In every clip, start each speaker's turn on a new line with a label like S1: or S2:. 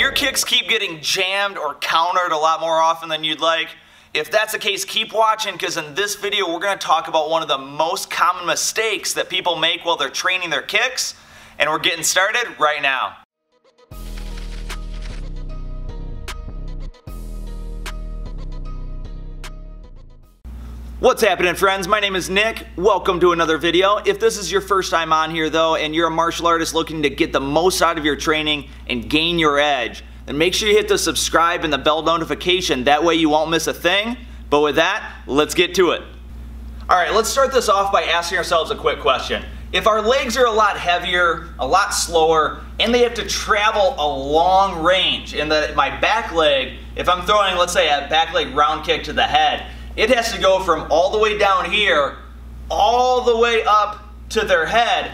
S1: Your kicks keep getting jammed or countered a lot more often than you'd like? If that's the case, keep watching because in this video we're going to talk about one of the most common mistakes that people make while they're training their kicks and we're getting started right now. What's happening friends? My name is Nick. Welcome to another video. If this is your first time on here though and you're a martial artist looking to get the most out of your training and gain your edge, then make sure you hit the subscribe and the bell notification. That way you won't miss a thing. But with that, let's get to it. Alright, let's start this off by asking ourselves a quick question. If our legs are a lot heavier, a lot slower, and they have to travel a long range, and that my back leg, if I'm throwing, let's say, a back leg round kick to the head, it has to go from all the way down here all the way up to their head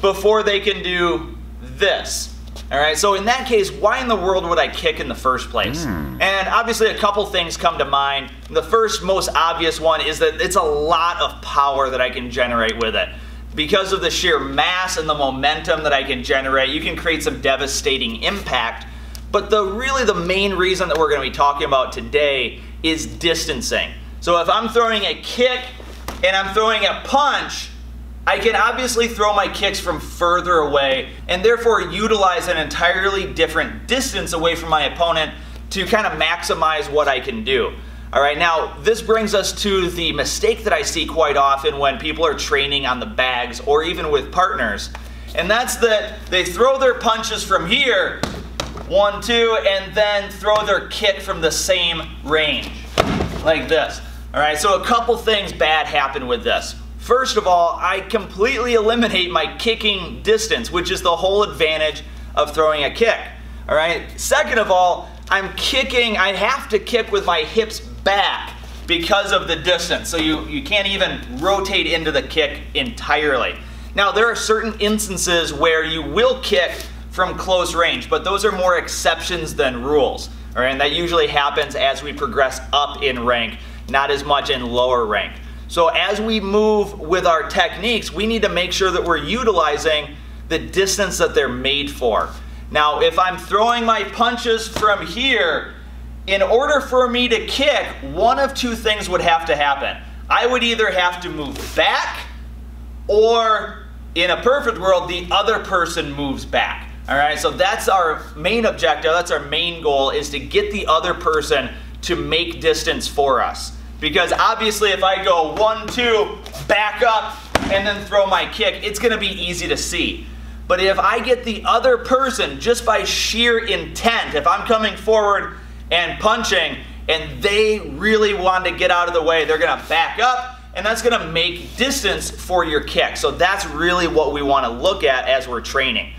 S1: before they can do this. All right, so in that case, why in the world would I kick in the first place? Mm. And obviously, a couple things come to mind. The first, most obvious one is that it's a lot of power that I can generate with it. Because of the sheer mass and the momentum that I can generate, you can create some devastating impact. But the really the main reason that we're going to be talking about today is distancing. So if I'm throwing a kick and I'm throwing a punch, I can obviously throw my kicks from further away and therefore utilize an entirely different distance away from my opponent to kind of maximize what I can do. All right, now this brings us to the mistake that I see quite often when people are training on the bags or even with partners. And that's that they throw their punches from here, one, two, and then throw their kick from the same range, like this. All right, so a couple things bad happen with this. First of all, I completely eliminate my kicking distance, which is the whole advantage of throwing a kick. All right, second of all, I'm kicking, I have to kick with my hips back because of the distance. So you, you can't even rotate into the kick entirely. Now, there are certain instances where you will kick from close range, but those are more exceptions than rules. All right, and that usually happens as we progress up in rank not as much in lower rank. So as we move with our techniques, we need to make sure that we're utilizing the distance that they're made for. Now, if I'm throwing my punches from here, in order for me to kick, one of two things would have to happen. I would either have to move back, or in a perfect world, the other person moves back. All right, so that's our main objective, that's our main goal, is to get the other person to make distance for us. Because obviously if I go one, two, back up, and then throw my kick, it's gonna be easy to see. But if I get the other person just by sheer intent, if I'm coming forward and punching and they really want to get out of the way, they're gonna back up and that's gonna make distance for your kick. So that's really what we wanna look at as we're training.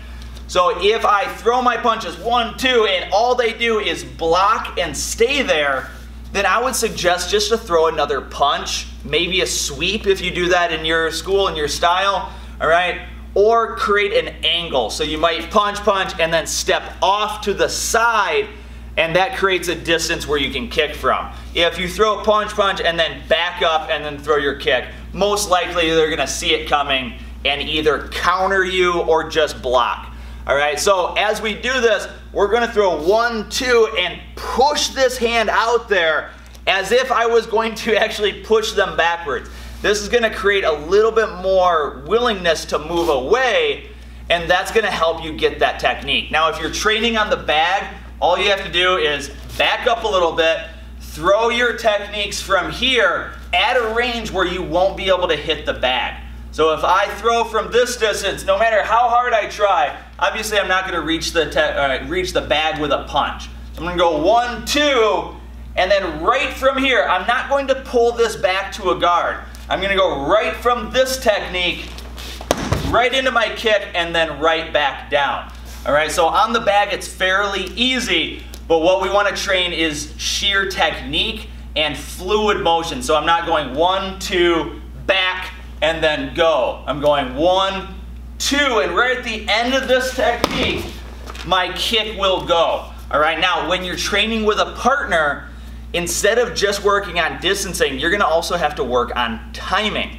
S1: So if I throw my punches one, two, and all they do is block and stay there, then I would suggest just to throw another punch, maybe a sweep if you do that in your school and your style, all right? Or create an angle. So you might punch, punch, and then step off to the side, and that creates a distance where you can kick from. If you throw a punch, punch, and then back up and then throw your kick, most likely they're gonna see it coming and either counter you or just block. All right, so as we do this, we're gonna throw one, two, and push this hand out there as if I was going to actually push them backwards. This is gonna create a little bit more willingness to move away, and that's gonna help you get that technique. Now, if you're training on the bag, all you have to do is back up a little bit, throw your techniques from here at a range where you won't be able to hit the bag. So if I throw from this distance, no matter how hard I try, obviously I'm not going to reach the uh, reach the bag with a punch. So I'm going to go one, two, and then right from here, I'm not going to pull this back to a guard. I'm going to go right from this technique, right into my kick, and then right back down. All right, so on the bag, it's fairly easy, but what we want to train is sheer technique and fluid motion. So I'm not going one, two, back, and then go. I'm going one, two, and right at the end of this technique, my kick will go. All right, now when you're training with a partner, instead of just working on distancing, you're gonna also have to work on timing.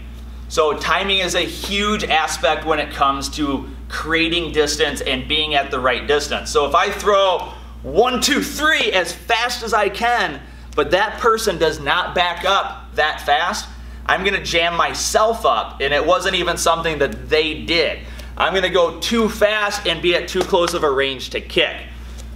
S1: So timing is a huge aspect when it comes to creating distance and being at the right distance. So if I throw one, two, three as fast as I can, but that person does not back up that fast, I'm gonna jam myself up and it wasn't even something that they did. I'm gonna go too fast and be at too close of a range to kick.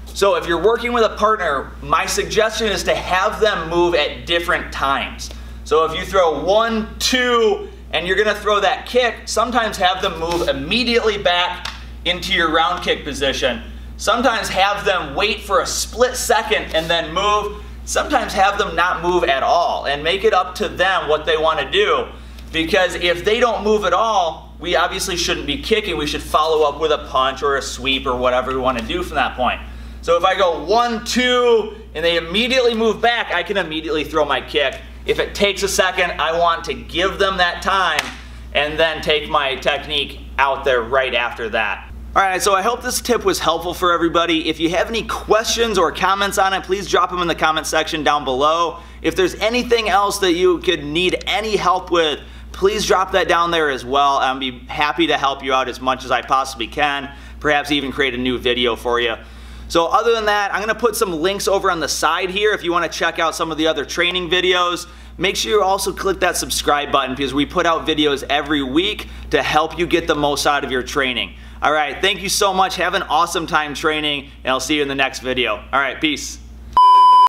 S1: So if you're working with a partner, my suggestion is to have them move at different times. So if you throw one, two, and you're gonna throw that kick, sometimes have them move immediately back into your round kick position. Sometimes have them wait for a split second and then move. Sometimes have them not move at all and make it up to them what they wanna do. Because if they don't move at all, we obviously shouldn't be kicking. We should follow up with a punch or a sweep or whatever we wanna do from that point. So if I go one, two, and they immediately move back, I can immediately throw my kick. If it takes a second, I want to give them that time and then take my technique out there right after that. Alright, so I hope this tip was helpful for everybody. If you have any questions or comments on it, please drop them in the comment section down below. If there's anything else that you could need any help with, please drop that down there as well. I'll be happy to help you out as much as I possibly can. Perhaps even create a new video for you. So other than that, I'm gonna put some links over on the side here if you wanna check out some of the other training videos. Make sure you also click that subscribe button because we put out videos every week to help you get the most out of your training. All right, thank you so much. Have an awesome time training, and I'll see you in the next video. All right, peace.